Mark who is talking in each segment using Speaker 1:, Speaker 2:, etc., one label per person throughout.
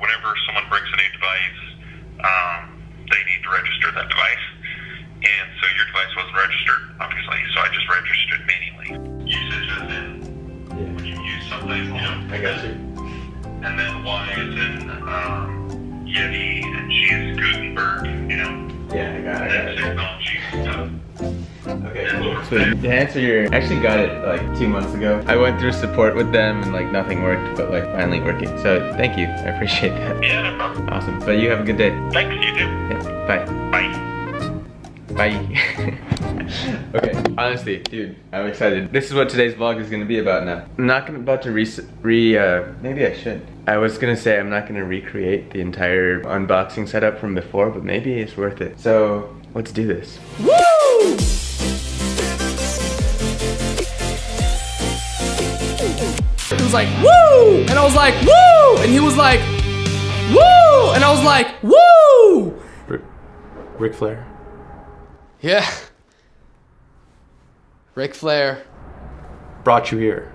Speaker 1: whenever someone brings a new device, um, they need to register that device. And so your device wasn't registered, obviously, so I just registered it manually. Usage is in when you use something, you know.
Speaker 2: I got you.
Speaker 1: And then Y is in um, Yeti, and G is Gutenberg, you know.
Speaker 2: Yeah, I got it. I
Speaker 1: That technology stuff.
Speaker 2: Okay, cool. So to answer your, I actually got it like two months ago. I went through support with them and like nothing worked, but like finally working. So thank you. I appreciate that.
Speaker 1: Yeah, no problem.
Speaker 2: Awesome. But you have a good day.
Speaker 1: Thanks, you too.
Speaker 2: Yeah, bye.
Speaker 1: Bye.
Speaker 2: Bye. okay, honestly, dude, I'm excited. This is what today's vlog is gonna be about now. I'm not gonna about to re, re uh, maybe I should. I was gonna say I'm not gonna recreate the entire unboxing setup from before, but maybe it's worth it. So let's do this.
Speaker 3: Woo! Like, woo! And I was like, woo! And he was like, woo! And I was like, woo!
Speaker 4: Ric, Ric Flair.
Speaker 3: Yeah. Ric Flair.
Speaker 4: Brought you here.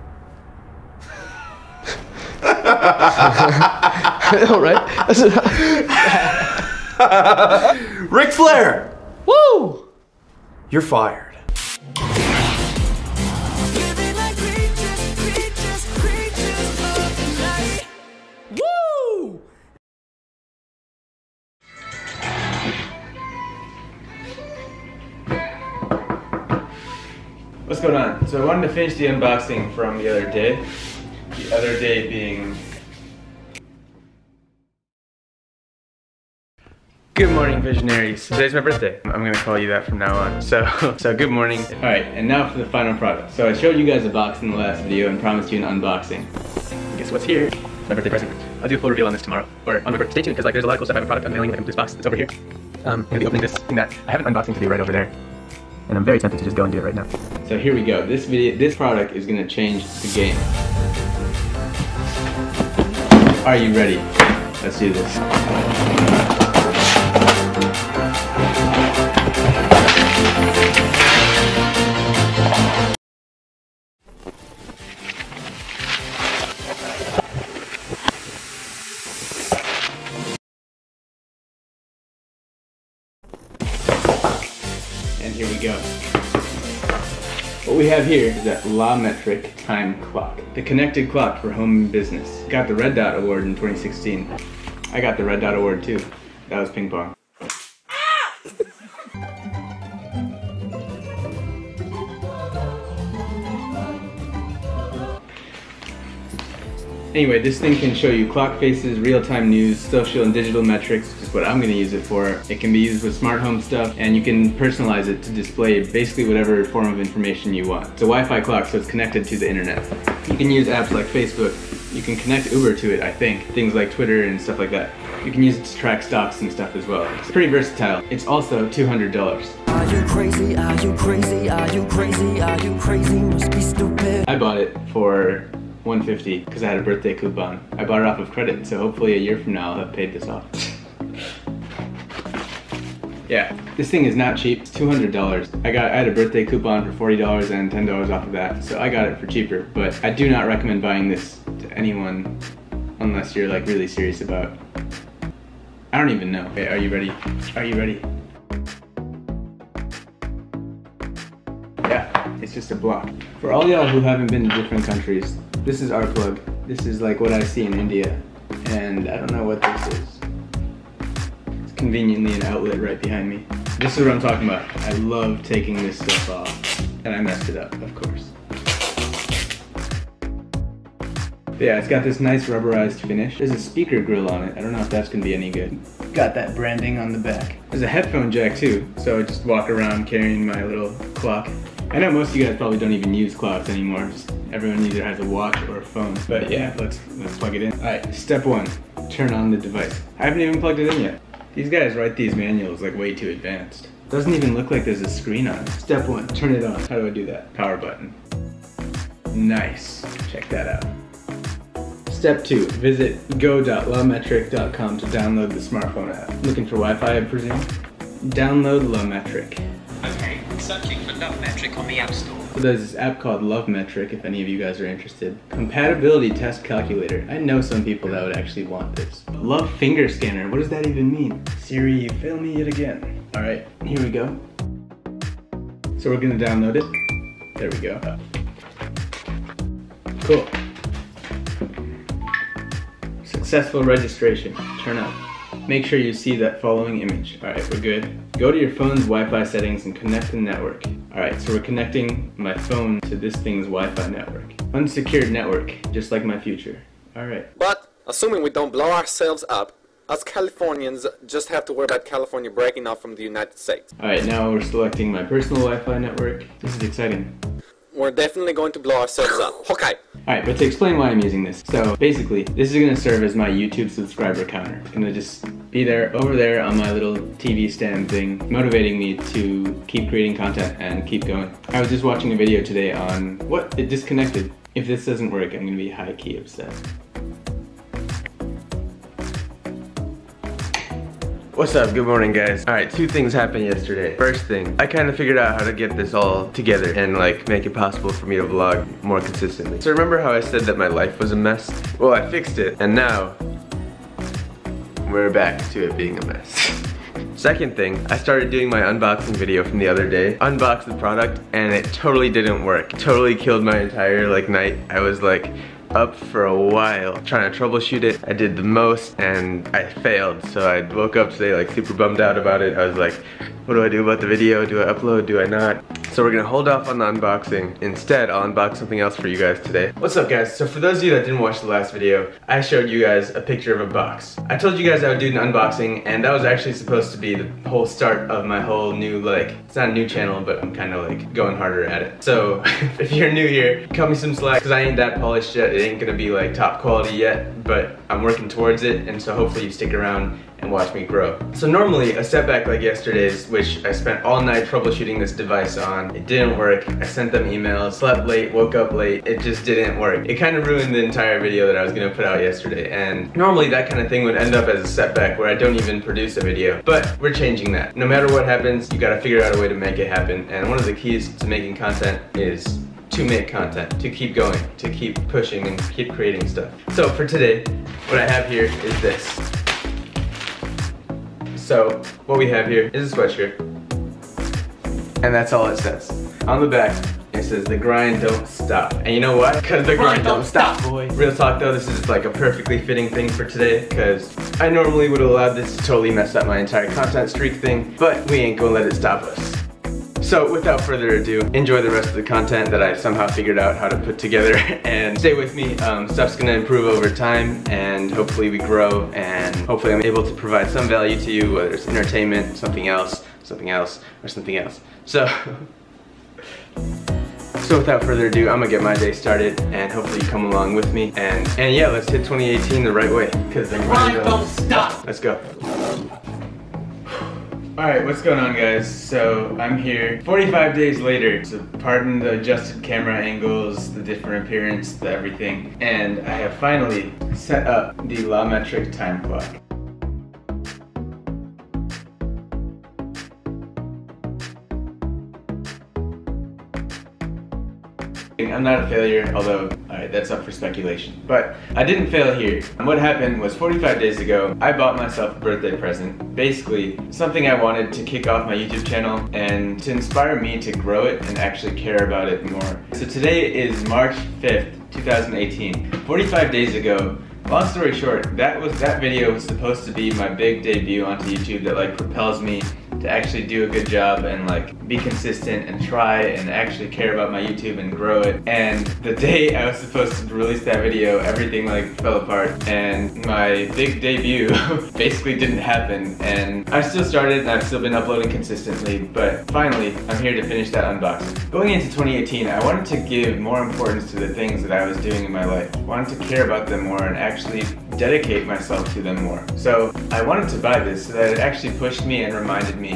Speaker 3: All right.
Speaker 4: Ric Flair!
Speaker 3: woo!
Speaker 4: You're fired.
Speaker 2: What's going on? So I wanted to finish the unboxing from the other day. The other day being Good morning, visionaries. Today's my birthday. I'm gonna call you that from now on. So, so good morning. All right, and now for the final product. So I showed you guys a box in the last video and promised you an unboxing. Guess what's here? My birthday present. I'll do a full reveal on this tomorrow, or on my birthday. Stay tuned, because like there's a lot of cool stuff. I have a product unveiling like this box that's over here. Um, I'm gonna be opening this thing that I have an unboxing to do right over there, and I'm very tempted to just go and do it right now. So here we go. This video, this product is gonna change the game. Are you ready? Let's do this. Go. What we have here is that LaMetric time clock. The connected clock for home and business. Got the Red Dot Award in 2016. I got the Red Dot Award too. That was ping pong. Anyway, this thing can show you clock faces, real-time news, social and digital metrics, which is what I'm gonna use it for. It can be used with smart home stuff, and you can personalize it to display basically whatever form of information you want. It's a Wi-Fi clock, so it's connected to the internet. You can use apps like Facebook. You can connect Uber to it, I think. Things like Twitter and stuff like that. You can use it to track stocks and stuff as well. It's pretty versatile. It's also $200.
Speaker 5: Are you crazy? Are you crazy? Are you crazy? Are you crazy? Must be stupid.
Speaker 2: I bought it for 150 because I had a birthday coupon. I bought it off of credit, so hopefully a year from now I'll have paid this off. yeah, this thing is not cheap. It's $200. I got I had a birthday coupon for $40 and $10 off of that, so I got it for cheaper. But I do not recommend buying this to anyone unless you're like really serious about. I don't even know. Okay, are you ready? Are you ready? It's just a block. For all y'all who haven't been to different countries, this is our plug. This is like what I see in India, and I don't know what this is. It's conveniently an outlet right behind me. This is what I'm talking about. I love taking this stuff off, and I messed it up, of course. But yeah, it's got this nice rubberized finish. There's a speaker grill on it. I don't know if that's gonna be any good. Got that branding on the back. There's a headphone jack too, so I just walk around carrying my little clock. I know most of you guys probably don't even use clocks anymore. Just everyone either has a watch or a phone. But yeah, let's let's plug it in. All right, step one, turn on the device. I haven't even plugged it in yet. These guys write these manuals like way too advanced. Doesn't even look like there's a screen on it. Step one, turn it on. How do I do that? Power button. Nice. Check that out. Step two, visit go.lametric.com to download the smartphone app. Looking for Wi-Fi, I presume? Download LaMetric.
Speaker 1: That's me.
Speaker 6: searching for Love Metric on the App Store.
Speaker 2: There's this app called Love Metric if any of you guys are interested. Compatibility test calculator. I know some people that would actually want this. Love finger scanner. What does that even mean? Siri, you fail me yet again. All right, here we go. So we're gonna download it. There we go. Cool. Successful registration. Turn up. Make sure you see that following image. All right, we're good. Go to your phone's Wi-Fi settings and connect the network. All right, so we're connecting my phone to this thing's Wi-Fi network. Unsecured network, just like my future. All right.
Speaker 7: But assuming we don't blow ourselves up, us Californians just have to worry about California breaking off from the United States.
Speaker 2: All right, now we're selecting my personal Wi-Fi network. This is exciting.
Speaker 7: We're definitely going to blow ourselves up. Okay.
Speaker 2: Alright, but to explain why I'm using this. So basically, this is gonna serve as my YouTube subscriber counter. It's gonna just be there, over there on my little TV stand thing, motivating me to keep creating content and keep going. I was just watching a video today on what? It disconnected. If this doesn't work, I'm gonna be high key upset. What's up? Good morning, guys. All right, two things happened yesterday. First thing, I kind of figured out how to get this all together and like make it possible for me to vlog more consistently. So remember how I said that my life was a mess? Well, I fixed it, and now we're back to it being a mess. Second thing, I started doing my unboxing video from the other day. Unboxed the product and it totally didn't work. Totally killed my entire like night. I was like up for a while trying to troubleshoot it. I did the most and I failed. So I woke up today like super bummed out about it. I was like, what do I do about the video? Do I upload? Do I not? So we're gonna hold off on the unboxing. Instead, I'll unbox something else for you guys today. What's up guys? So for those of you that didn't watch the last video, I showed you guys a picture of a box. I told you guys I would do an unboxing and that was actually supposed to be the whole start of my whole new like, it's not a new channel, but I'm kind of like going harder at it. So if you're new here, cut me some slack because I ain't that polished yet. It ain't gonna be like top quality yet, but I'm working towards it and so hopefully you stick around and watch me grow. So normally a setback like yesterday's, which I spent all night troubleshooting this device on, it didn't work. I sent them emails, slept late, woke up late, it just didn't work. It kind of ruined the entire video that I was gonna put out yesterday. And normally that kind of thing would end up as a setback where I don't even produce a video. But we're changing that. No matter what happens, you gotta figure out a way to make it happen. And one of the keys to making content is to make content, to keep going, to keep pushing and keep creating stuff. So for today, what I have here is this. So what we have here is a sweatshirt. And that's all it says. On the back, it says the grind don't stop. And you know what? Because the grind don't stop, boy. Real talk though, this is like a perfectly fitting thing for today because I normally would have allowed this to totally mess up my entire content streak thing, but we ain't gonna let it stop us. So without further ado, enjoy the rest of the content that I somehow figured out how to put together and stay with me. Um, stuff's gonna improve over time and hopefully we grow and hopefully I'm able to provide some value to you, whether it's entertainment, something else, something else, or something else. So, so without further ado, I'm gonna get my day started and hopefully you come along with me. And, and yeah, let's hit 2018 the right way because the grind don't stop. Let's go. Alright, what's going on guys? So, I'm here 45 days later, so pardon the adjusted camera angles, the different appearance, the everything, and I have finally set up the LaMetric time clock. I'm not a failure, although that's up for speculation. But I didn't fail here. And what happened was 45 days ago, I bought myself a birthday present. Basically, something I wanted to kick off my YouTube channel and to inspire me to grow it and actually care about it more. So today is March 5th, 2018. 45 days ago, long story short, that was that video was supposed to be my big debut onto YouTube that like propels me to actually do a good job and like be consistent and try and actually care about my YouTube and grow it. And the day I was supposed to release that video, everything like fell apart and my big debut basically didn't happen. And I still started and I've still been uploading consistently, but finally I'm here to finish that unboxing. Going into 2018, I wanted to give more importance to the things that I was doing in my life. I wanted to care about them more and actually dedicate myself to them more. So I wanted to buy this so that it actually pushed me and reminded me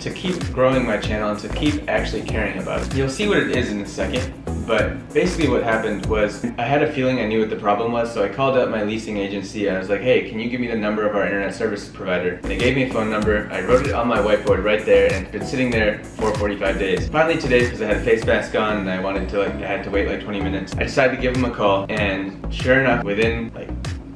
Speaker 2: to keep growing my channel and to keep actually caring about it. You'll see what it is in a second, But basically what happened was I had a feeling I knew what the problem was, so I called up my leasing agency and I was like, hey, can you give me the number of our internet service provider? And They gave me a phone number, I wrote it on my whiteboard right there, and it's been sitting there for 45 days. Finally today, because I had a face mask on and I wanted to like, I had to wait like 20 minutes, I decided to give them a call, and sure enough, within like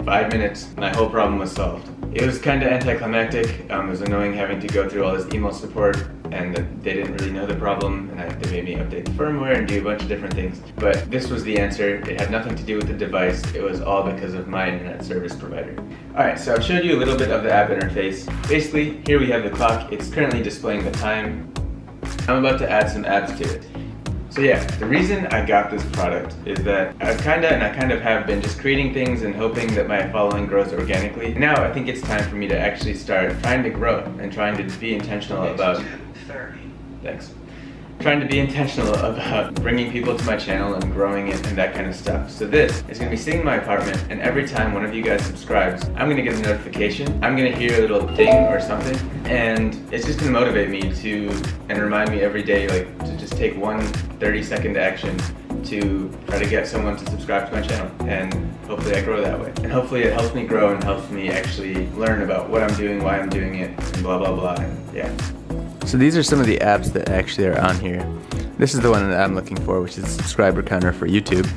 Speaker 2: five minutes, my whole problem was solved. It was kind of anticlimactic. Um, it was annoying having to go through all this email support and they didn't really know the problem and they made me update the firmware and do a bunch of different things. But this was the answer. It had nothing to do with the device. It was all because of my internet service provider. Alright, so I've showed you a little bit of the app interface. Basically, here we have the clock. It's currently displaying the time. I'm about to add some apps to it. So yeah, the reason I got this product is that I've kinda, and I kind of have been just creating things and hoping that my following grows organically. Now I think it's time for me to actually start trying to grow and trying to be intentional about, thanks, trying to be intentional about bringing people to my channel and growing it and that kind of stuff. So this is gonna be sitting in my apartment and every time one of you guys subscribes, I'm gonna get a notification. I'm gonna hear a little ding or something and it's just gonna motivate me to, and remind me every day like to just take one 30 second action to try to get someone to subscribe to my channel and hopefully I grow that way. And hopefully it helps me grow and helps me actually learn about what I'm doing, why I'm doing it, and blah blah blah, and yeah. So these are some of the apps that actually are on here. This is the one that I'm looking for, which is subscriber counter for YouTube.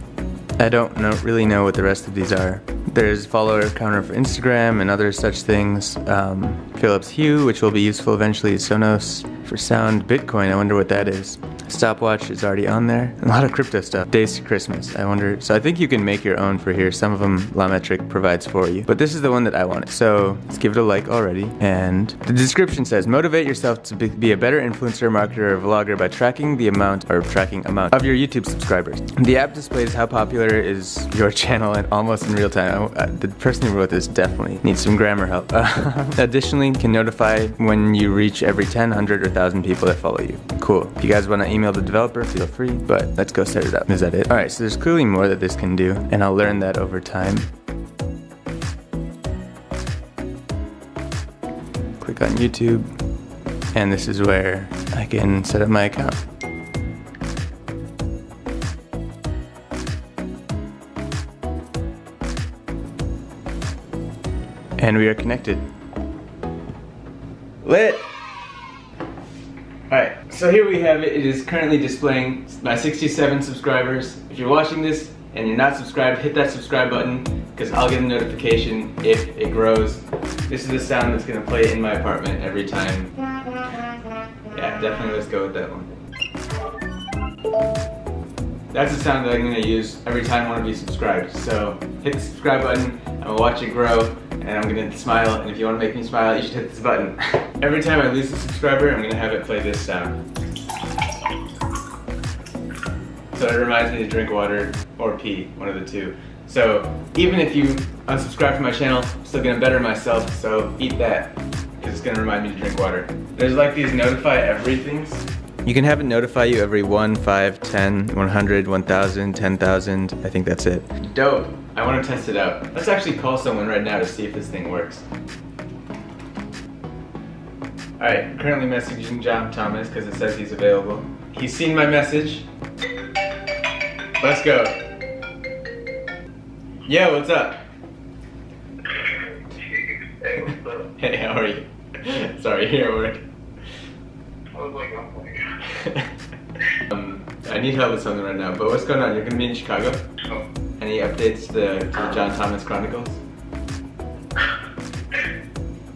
Speaker 2: I don't know, really know what the rest of these are. There's follower counter for Instagram and other such things. Um, Philips Hue, which will be useful eventually. Sonos for sound. Bitcoin, I wonder what that is. Stopwatch is already on there. A lot of crypto stuff. Days to Christmas, I wonder. So I think you can make your own for here. Some of them Lametric provides for you. But this is the one that I wanted. So let's give it a like already. And the description says, motivate yourself to be a better influencer, marketer, or vlogger by tracking the amount or tracking amount of your YouTube subscribers. The app displays how popular is your channel and almost in real time. Uh, the person who wrote this definitely needs some grammar help. Additionally, can notify when you reach every 10, 100, or 1,000 people that follow you. Cool. If you guys want to email the developer, feel free, but let's go set it up. Is that it? All right, so there's clearly more that this can do, and I'll learn that over time. Click on YouTube, and this is where I can set up my account. And we are connected. Lit! So here we have it. It is currently displaying my 67 subscribers. If you're watching this and you're not subscribed, hit that subscribe button because I'll get a notification if it grows. This is the sound that's gonna play in my apartment every time. Yeah, definitely let's go with that one. That's the sound that I'm gonna use every time one of you subscribes. So hit the subscribe button, I'm gonna watch it grow, and I'm gonna smile, and if you wanna make me smile, you should hit this button. every time I lose a subscriber, I'm gonna have it play this sound. So it reminds me to drink water or pee, one of the two. So even if you unsubscribe to my channel, I'm still gonna better myself, so eat that, because it's gonna remind me to drink water. There's like these notify everythings. You can have it notify you every 1, 5, 10, 100, 1000, 10,000. I think that's it. Dope. I want to test it out. Let's actually call someone right now to see if this thing works. Alright, currently messaging John Thomas because it says he's available. He's seen my message. Let's go. Yeah, what's up? hey, how are you? Sorry, here at work. um, I need help with something right now, but what's going on? You're gonna be in Chicago? Any updates to, to the John Thomas Chronicles?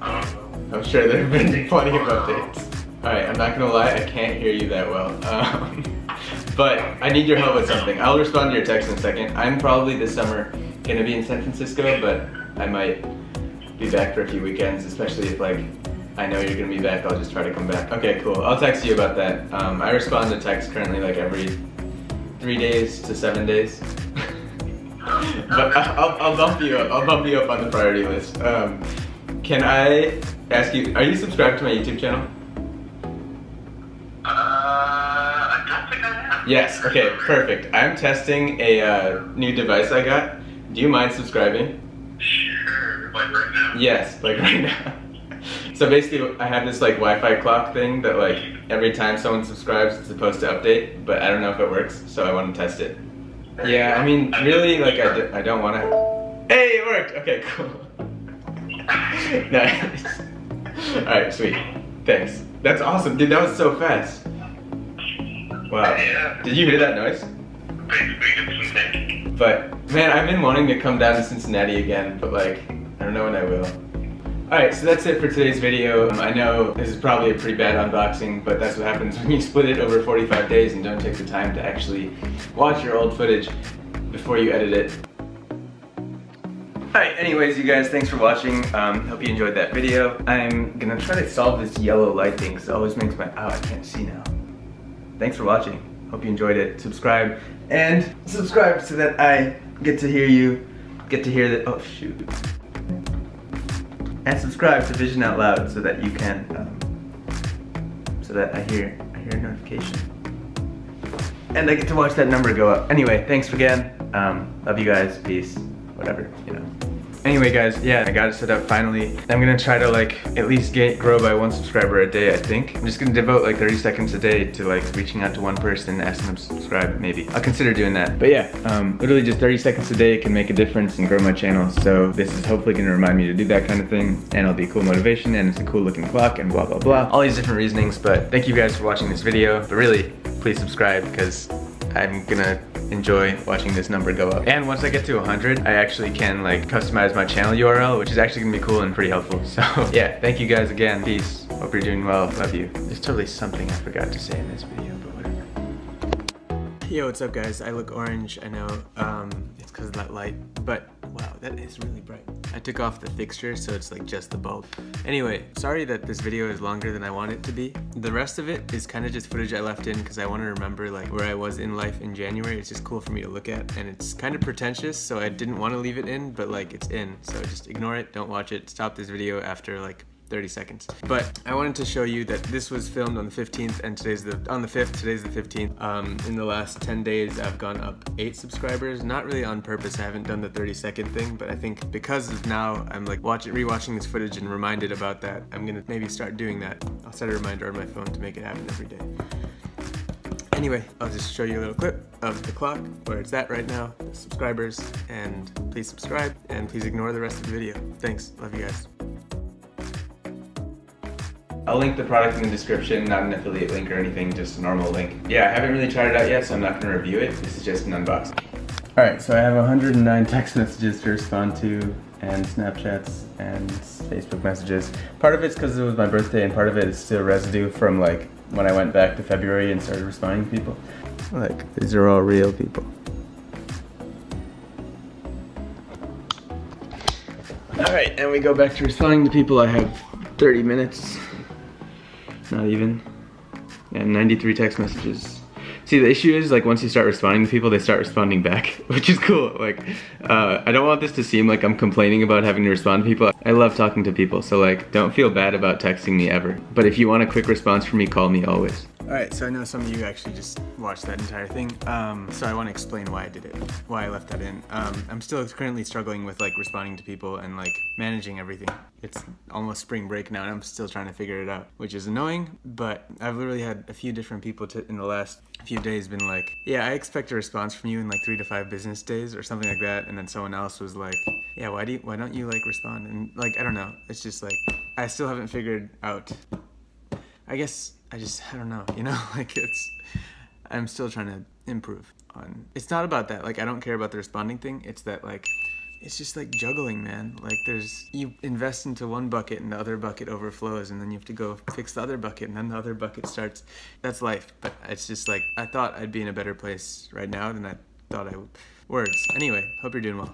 Speaker 2: I'm sure there have been plenty of updates. Alright, I'm not gonna lie, I can't hear you that well. Um, but I need your help with something. I'll respond to your text in a second. I'm probably this summer gonna be in San Francisco, but I might be back for a few weekends, especially if like I know you're gonna be back, I'll just try to come back. Okay, cool. I'll text you about that. Um, I respond to text currently like every three days to seven days. but I'll, I'll bump you up. I'll bump you up on the priority list. Um, can I ask you, are you subscribed to my YouTube channel?
Speaker 1: Uh, I don't think I am.
Speaker 2: Yes, okay, perfect. I'm testing a uh, new device I got. Do you mind subscribing?
Speaker 1: Sure, like right now.
Speaker 2: Yes, like right now. So basically, I have this like Wi-Fi clock thing that like every time someone subscribes, it's supposed to update, but I don't know if it works, so I want to test it. Yeah, I mean, really, like I, do, I don't want to. Hey, it worked. Okay, cool. nice. All right, sweet. Thanks. That's awesome, dude. That was so fast. Wow. Did you hear that noise?
Speaker 1: Basically, it's insane.
Speaker 2: But man, I've been wanting to come down to Cincinnati again, but like, I don't know when I will. Alright, so that's it for today's video. Um, I know this is probably a pretty bad unboxing, but that's what happens when you split it over 45 days and don't take the time to actually watch your old footage before you edit it. Alright, anyways, you guys, thanks for watching. Um, hope you enjoyed that video. I'm gonna try to solve this yellow light thing because it always makes my, oh, I can't see now. Thanks for watching. Hope you enjoyed it. Subscribe and subscribe so that I get to hear you, get to hear that, oh shoot. And subscribe to Vision Out Loud so that you can, um, so that I hear, I hear a notification. And I get to watch that number go up. Anyway, thanks again. Um, love you guys. Peace. Whatever, you know. Anyway guys, yeah, I got it set up finally. I'm gonna try to like at least get grow by one subscriber a day, I think. I'm just gonna devote like 30 seconds a day to like reaching out to one person, asking them to subscribe, maybe. I'll consider doing that. But yeah, um, literally just 30 seconds a day can make a difference and grow my channel. So this is hopefully gonna remind me to do that kind of thing and it'll be cool motivation and it's a cool looking clock and blah, blah, blah. All these different reasonings, but thank you guys for watching this video. But really, please subscribe because I'm gonna enjoy watching this number go up. And once I get to 100, I actually can like customize my channel URL, which is actually gonna be cool and pretty helpful. So yeah, thank you guys again. Peace. Hope you're doing well. Love you. There's totally something I forgot to say in this video, but whatever. Yo, what's up guys? I look orange, I know. Um, it's because of that light, but wow, that is really bright. I took off the fixture, so it's like just the bulb. Anyway, sorry that this video is longer than I want it to be. The rest of it is kind of just footage I left in because I want to remember like where I was in life in January. It's just cool for me to look at, and it's kind of pretentious, so I didn't want to leave it in, but like it's in. So just ignore it, don't watch it, stop this video after like 30 seconds. But I wanted to show you that this was filmed on the 15th and today's the on the 5th, today's the 15th. Um, in the last 10 days I've gone up 8 subscribers, not really on purpose, I haven't done the 30 second thing, but I think because of now I'm like watching rewatching this footage and reminded about that, I'm gonna maybe start doing that. I'll set a reminder on my phone to make it happen every day. Anyway, I'll just show you a little clip of the clock, where it's at right now, subscribers, and please subscribe, and please ignore the rest of the video. Thanks, love you guys. I'll link the product in the description, not an affiliate link or anything, just a normal link. Yeah, I haven't really tried it out yet, so I'm not gonna review it. This is just an unboxing. All right, so I have 109 text messages to respond to, and Snapchats, and Facebook messages. Part of it's because it was my birthday, and part of it is still residue from like when I went back to February and started responding to people. Like, these are all real people. All right, and we go back to responding to people. I have 30 minutes. Not even. And 93 text messages. See, the issue is like once you start responding to people, they start responding back, which is cool. Like, uh, I don't want this to seem like I'm complaining about having to respond to people. I love talking to people, so like, don't feel bad about texting me ever. But if you want a quick response from me, call me always. Alright, so I know some of you actually just watched that entire thing, um, so I want to explain why I did it, why I left that in. Um, I'm still currently struggling with like responding to people and like managing everything. It's almost spring break now and I'm still trying to figure it out, which is annoying, but I've literally had a few different people to, in the last few days been like, yeah, I expect a response from you in like three to five business days or something like that, and then someone else was like, yeah, why do you, why don't you like respond? And like, I don't know, it's just like, I still haven't figured out I guess I just I don't know, you know, like it's I'm still trying to improve on. It's not about that. Like I don't care about the responding thing. It's that like it's just like juggling, man. Like there's you invest into one bucket and the other bucket overflows and then you have to go fix the other bucket and then the other bucket starts. That's life. But it's just like I thought I'd be in a better place right now than I thought I would. Words. Anyway, hope you're doing well.